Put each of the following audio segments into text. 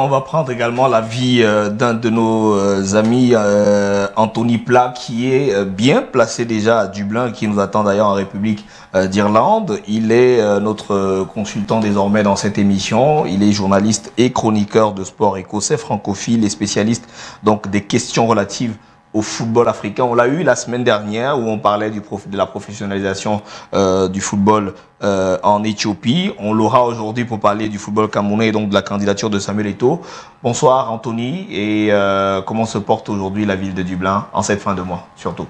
on va prendre également l'avis euh, d'un de nos euh, amis, euh, Anthony Plat, qui est bien placé déjà à Dublin, qui nous attend d'ailleurs en République d'Irlande. Il est notre consultant désormais dans cette émission. Il est journaliste et chroniqueur de sport écossais, francophile et spécialiste donc des questions relatives au football africain. On l'a eu la semaine dernière où on parlait du prof, de la professionnalisation euh, du football euh, en Éthiopie. On l'aura aujourd'hui pour parler du football camerounais et donc de la candidature de Samuel Eto'o. Bonsoir Anthony et euh, comment se porte aujourd'hui la ville de Dublin en cette fin de mois surtout?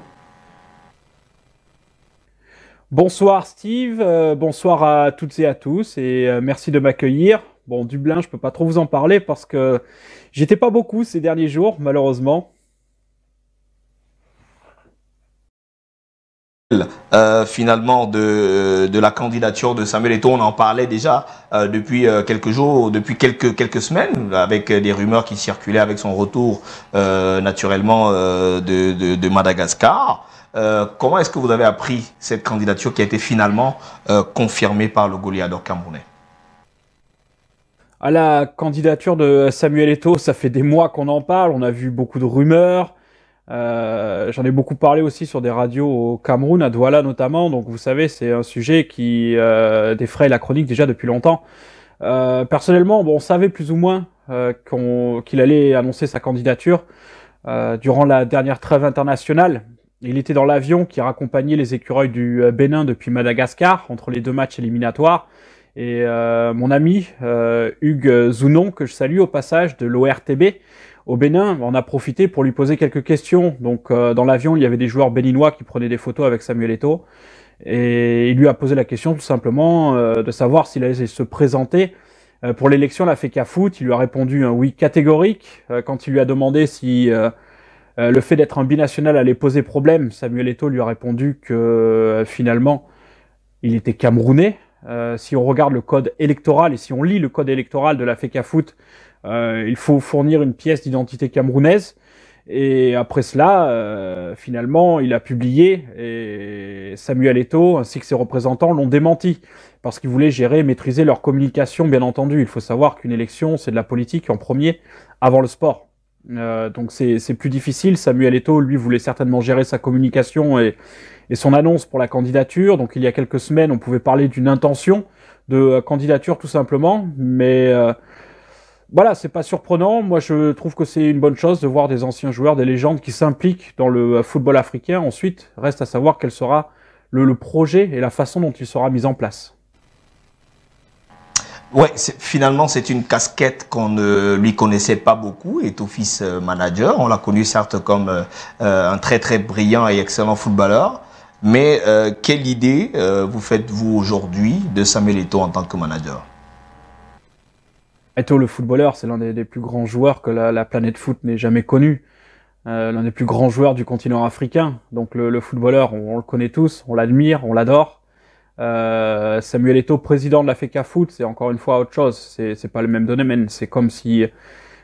Bonsoir Steve, bonsoir à toutes et à tous et merci de m'accueillir. Bon, Dublin, je peux pas trop vous en parler parce que j'étais pas beaucoup ces derniers jours, malheureusement. Euh, finalement de, de la candidature de Samuel Eto'o. On en parlait déjà euh, depuis euh, quelques jours, depuis quelques quelques semaines, avec des rumeurs qui circulaient avec son retour naturellement de, de, de, Madagascar. comment est-ce que vous avez appris cette candidature qui a été finalement confirmée par le Goliador camerounais à la candidature de Samuel Eto'o, ça fait des mois qu'on en parle. On a vu beaucoup de rumeurs. Euh, j'en ai beaucoup parlé aussi sur des radios au Cameroun, à Douala notamment. Donc vous savez, c'est un sujet qui euh, défraye la chronique déjà depuis longtemps. Euh, personnellement, bon, on savait plus ou moins euh, qu'il allait annoncer sa candidature euh, durant la dernière trêve internationale. Il était dans l'avion qui raccompagnait les écureuils du Bénin depuis Madagascar entre les deux matchs éliminatoires. Et mon ami Hugues Zounon, que je salue au passage de l'ORTB, au Bénin, on a profité pour lui poser quelques questions. Donc euh, dans l'avion, il y avait des joueurs béninois qui prenaient des photos avec Samuel Eto'o. Et il lui a posé la question tout simplement euh, de savoir s'il allait se présenter euh, pour l'élection la FECA Foot. Il lui a répondu un oui catégorique. quand il lui a demandé si le fait d'être un binational allait poser problème, Samuel Eto'o lui a répondu que finalement il était camerounais. Si on regarde le code électoral et si on lit le code électoral de la FECA Foot, euh, il faut fournir une pièce d'identité camerounaise. Et après cela, euh, finalement, il a publié et Samuel Eto'o ainsi que ses représentants l'ont démenti parce qu'ils voulaient gérer et maîtriser leur communication, bien entendu. Il faut savoir qu'une élection, c'est de la politique en premier avant le sport. Euh, donc c'est plus difficile. Samuel Eto'o, lui, voulait certainement gérer sa communication et, et, son annonce pour la candidature. Donc il y a quelques semaines, on pouvait parler d'une intention de candidature tout simplement, mais euh, voilà, c'est pas surprenant. Moi, je trouve que c'est une bonne chose de voir des anciens joueurs, des légendes qui s'impliquent dans le football africain. Ensuite, reste à savoir quel sera le, projet et la façon dont il sera mis en place. Ouais, finalement, c'est une casquette qu'on ne lui connaissait pas beaucoup, est office euh, manager. On l'a connu certes comme euh, euh, un très très brillant et excellent footballeur. Mais quelle idée vous faites-vous aujourd'hui de Samuel Eto'o en tant que manager? Eto, le footballeur, c'est l'un des, plus grands joueurs que la, planète foot n'ait jamais connu. Euh, l'un des plus grands joueurs du continent africain. Donc le, footballeur, on, le connaît tous, on l'admire, on l'adore. Euh, Samuel Eto, président de la FECA Foot, c'est encore une fois autre chose. C'est, pas le même domaine. C'est comme si, vous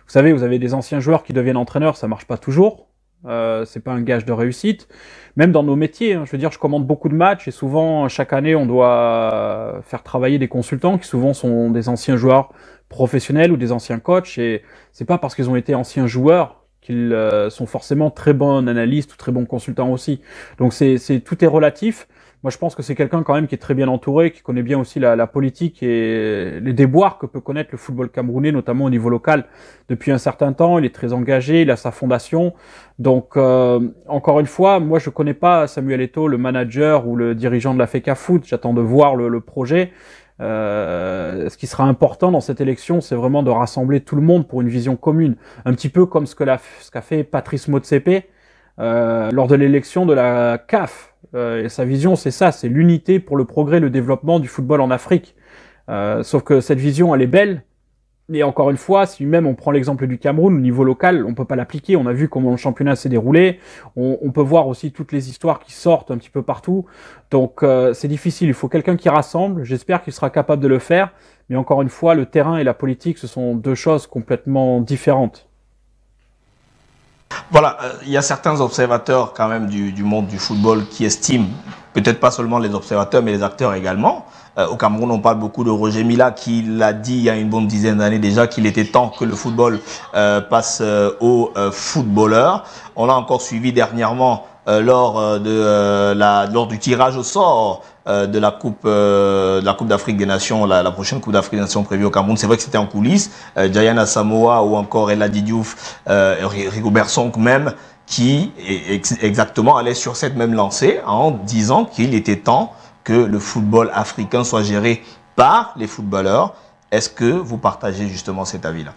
savez, vous avez des anciens joueurs qui deviennent entraîneurs, ça marche pas toujours. Euh, c'est pas un gage de réussite. Même dans nos métiers, hein, je veux dire, je commande beaucoup de matchs et souvent chaque année on doit faire travailler des consultants qui souvent sont des anciens joueurs professionnels ou des anciens coachs et c'est pas parce qu'ils ont été anciens joueurs qu'ils euh, sont forcément très bons analystes ou très bons consultants aussi. Donc c'est tout est relatif. Moi, je pense que c'est quelqu'un quand même qui est très bien entouré, qui connaît bien aussi la, la, politique et les déboires que peut connaître le football camerounais, notamment au niveau local, depuis un certain temps. Il est très engagé, il a sa fondation. Donc, euh, encore une fois, moi, je connais pas Samuel Eto'o, le manager ou le dirigeant de la FECA Foot. J'attends de voir le, le projet. Euh, ce qui sera important dans cette élection, c'est vraiment de rassembler tout le monde pour une vision commune. Un petit peu comme ce qu'a ce fait Patrice Motsepe euh, lors de l'élection de la CAF. Euh, et sa vision, c'est ça, c'est l'unité pour le progrès, le développement du football en Afrique. Euh, sauf que cette vision, elle est belle, mais encore une fois, si même on prend l'exemple du Cameroun au niveau local, on peut pas l'appliquer. On a vu comment le championnat s'est déroulé. On, peut voir aussi toutes les histoires qui sortent un petit peu partout. Donc euh, c'est difficile. Il faut quelqu'un qui rassemble. J'espère qu'il sera capable de le faire. Mais encore une fois, le terrain et la politique, ce sont deux choses complètement différentes. Voilà, euh, il y a certains observateurs quand même du, du monde du football qui estiment, peut-être pas seulement les observateurs, mais les acteurs également, euh, au Cameroun, on parle beaucoup de Roger Mila qui l'a dit il y a une bonne dizaine d'années déjà qu'il était temps que le football euh, passe euh, aux footballeurs. On l'a encore suivi dernièrement lors de la lors du tirage au sort de la coupe de la coupe d'Afrique des Nations, la, prochaine coupe d'Afrique des Nations prévue au Cameroun. C'est vrai que c'était en coulisses. Diana Samoa ou encore Eladi Diouf, Rigobert Sonk même qui exactement allait sur cette même lancée en disant qu'il était temps que le football africain soit géré par les footballeurs. Est-ce que vous partagez justement cet avis-là?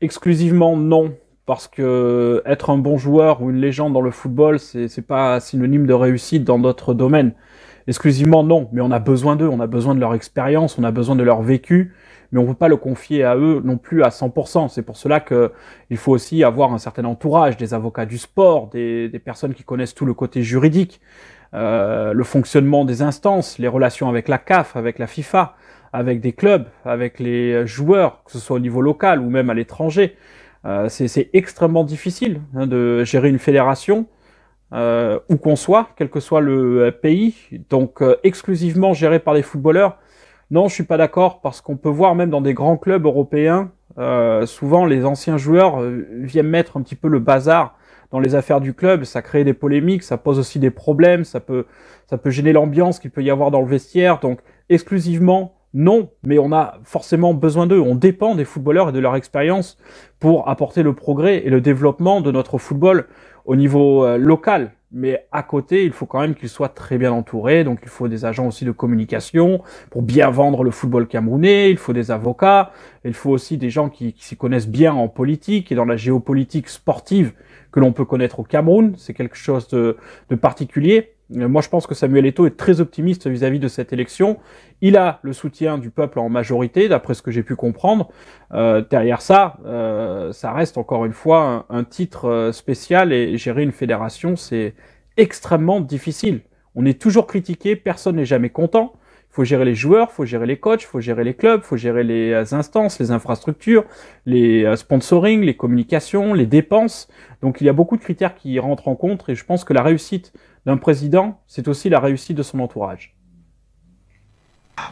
Exclusivement non, parce que être un bon joueur ou une légende dans le football, c'est pas synonyme de réussite dans d'autres domaines. Exclusivement non, mais on a besoin d'eux, on a besoin de leur expérience, on a besoin de leur vécu, mais on ne peut pas le confier à eux non plus à 100%. C'est pour cela qu'il faut aussi avoir un certain entourage, des avocats du sport, des, des personnes qui connaissent tout le côté juridique. Euh, le fonctionnement des instances, les relations avec la CAF, avec la FIFA, avec des clubs, avec les joueurs, que ce soit au niveau local ou même à l'étranger. Euh, c'est extrêmement difficile hein, de gérer une fédération euh, où qu'on soit, quel que soit le pays, donc exclusivement géré par des footballeurs. Non, je suis pas d'accord parce qu'on peut voir même dans des grands clubs européens, souvent les anciens joueurs viennent mettre un petit peu le bazar dans les affaires du club, ça crée des polémiques, ça pose aussi des problèmes, ça peut, ça peut gêner l'ambiance qu'il peut y avoir dans le vestiaire. Donc, exclusivement, non, mais on a forcément besoin d'eux. On dépend des footballeurs et de leur expérience pour apporter le progrès et le développement de notre football au niveau euh, local. Mais à côté, il faut quand même qu'ils soient très bien entourés. Donc il faut des agents aussi de communication pour bien vendre le football camerounais. Il faut des avocats. Il faut aussi des gens qui, qui s'y connaissent bien en politique et dans la géopolitique sportive que l'on peut connaître au Cameroun. C'est quelque chose de, particulier. Euh, moi, je pense que Samuel Eto'o est très optimiste vis-à-vis de cette élection. Il a le soutien du peuple en majorité, d'après ce que j'ai pu comprendre. Euh, derrière ça, euh, ça reste encore une fois un, titre spécial et gérer une fédération, c'est extrêmement difficile. On est toujours critiqué, personne n'est jamais content faut gérer les joueurs, faut gérer les coachs, faut gérer les clubs, faut gérer les euh, instances, les infrastructures, les euh, sponsoring, les communications, les dépenses. Donc il y a beaucoup de critères qui rentrent en compte et je pense que la réussite d'un président, c'est aussi la réussite de son entourage.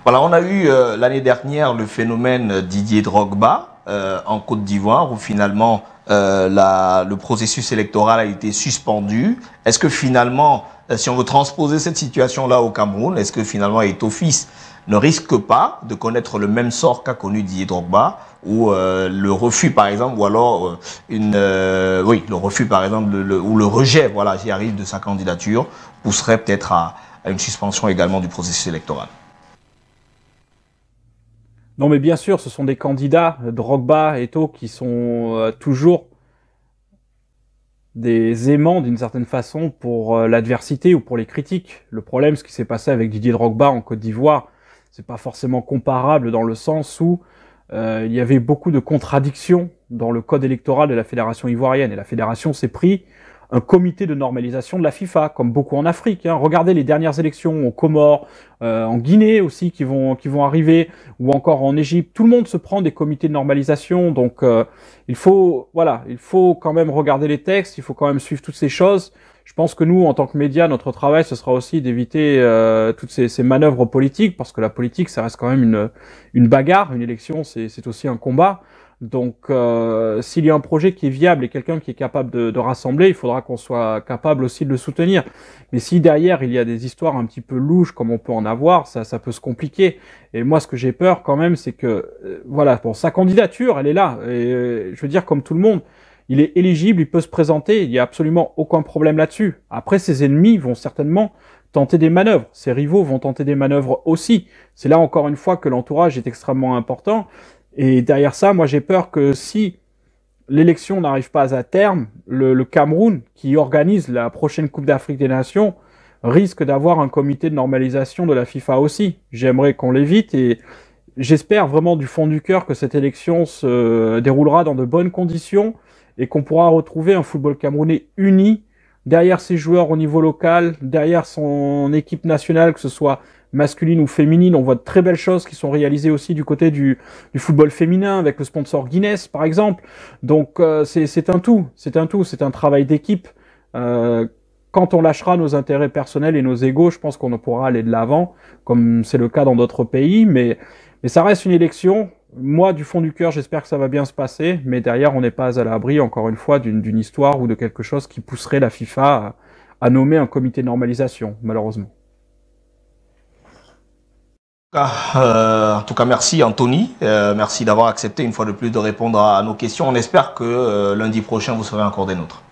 Voilà, on a eu euh, l'année dernière le phénomène Didier Drogba en Côte d'Ivoire où finalement le processus électoral a été suspendu. Est-ce que finalement euh, si on veut transposer cette situation-là au Cameroun, est-ce que finalement Eto Fils ne risque pas de connaître le même sort qu'a connu Didier Drogba, ou euh, le refus par exemple, ou alors euh, une, oui, le refus par exemple, ou le rejet, voilà, j'y arrive de sa candidature, pousserait peut-être à, à une suspension également du processus électoral. Non, mais bien sûr, ce sont des candidats, Drogba, Eto, qui sont toujours des aimants d'une certaine façon pour euh, l'adversité ou pour les critiques. Le problème, ce qui s'est passé avec Didier Drogba en Côte d'Ivoire, c'est pas forcément comparable dans le sens où euh, il y avait beaucoup de contradictions dans le code électoral de la fédération ivoirienne et la fédération s'est pris un comité de normalisation de la FIFA, comme beaucoup en Afrique. Hein. Regardez les dernières élections aux Comores, euh, en Guinée aussi qui vont qui vont arriver, ou encore en Égypte. Tout le monde se prend des comités de normalisation, donc euh, il faut voilà, il faut quand même regarder les textes, il faut quand même suivre toutes ces choses. Je pense que nous, en tant que médias, notre travail, ce sera aussi d'éviter euh, toutes ces, manœuvres politiques, parce que la politique, ça reste quand même une, une bagarre. Une élection, c'est aussi un combat. Donc, euh, s'il y a un projet qui est viable et quelqu'un qui est capable de, rassembler, il faudra qu'on soit capable aussi de le soutenir. Mais si derrière il y a des histoires un petit peu louches comme on peut en avoir, ça, ça peut se compliquer. Et moi, ce que j'ai peur quand même, c'est que, euh, voilà, bon, sa candidature, elle est là. Et je veux dire, comme tout le monde, il est éligible, il peut se présenter, il n'y a absolument aucun problème là-dessus. Après, ses ennemis vont certainement tenter des manœuvres. Ses rivaux vont tenter des manœuvres aussi. C'est là encore une fois que l'entourage est extrêmement important. Et derrière ça, moi j'ai peur que si l'élection n'arrive pas à terme, le, Cameroun, qui organise la prochaine Coupe d'Afrique des Nations, risque d'avoir un comité de normalisation de la FIFA aussi. J'aimerais qu'on l'évite et j'espère vraiment du fond du cœur que cette élection se déroulera dans de bonnes conditions et qu'on pourra retrouver un football camerounais uni derrière ses joueurs au niveau local, derrière son équipe nationale, que ce soit masculine ou féminine. On voit de très belles choses qui sont réalisées aussi du côté du, football féminin avec le sponsor Guinness par exemple. Donc euh, c'est un tout, c'est un tout, c'est un travail d'équipe. Euh, quand on lâchera nos intérêts personnels et nos égaux, je pense qu'on pourra aller de l'avant, comme c'est le cas dans d'autres pays. Mais, mais ça reste une élection. Moi, du fond du cœur, j'espère que ça va bien se passer. Mais derrière, on n'est pas à l'abri, encore une fois, d'une histoire ou de quelque chose qui pousserait la FIFA à nommer un comité de normalisation, malheureusement. Euh, en tout cas, merci Anthony. Euh, merci d'avoir accepté une fois de plus de répondre à, nos questions. On espère que euh, lundi prochain, vous serez encore des nôtres.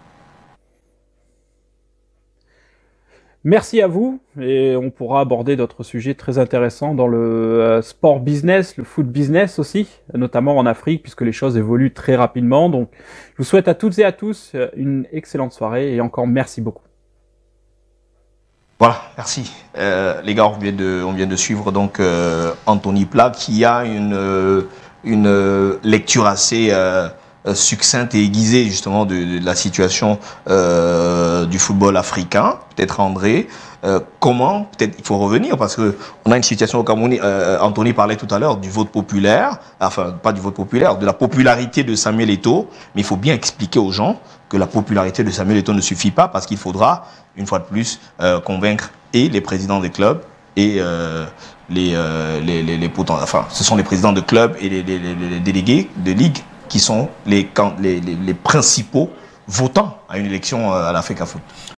Merci à vous et on pourra aborder d'autres sujets très intéressants dans le sport business, le foot business aussi, notamment en Afrique puisque les choses évoluent très rapidement. Donc, je vous souhaite à toutes et à tous une excellente soirée et encore merci beaucoup. Voilà, merci. Euh, les gars, on vient de, suivre donc euh, Anthony Plat qui a une, euh, une lecture assez succincte et aiguisée justement de, la situation du football africain. Peut-être André, comment Peut-être il faut revenir parce que on a une situation au Cameroun. Anthony parlait tout à l'heure du vote populaire, enfin pas du vote populaire, de la popularité de Samuel Eto'o, mais il faut bien expliquer aux gens que la popularité de Samuel Eto'o ne suffit pas parce qu'il faudra, une fois de plus, euh, convaincre et les présidents des clubs et euh, les, euh, les, les, enfin, ce sont les présidents de clubs et les, délégués de ligue qui sont les, principaux votants à une élection à l'Afrique Foot.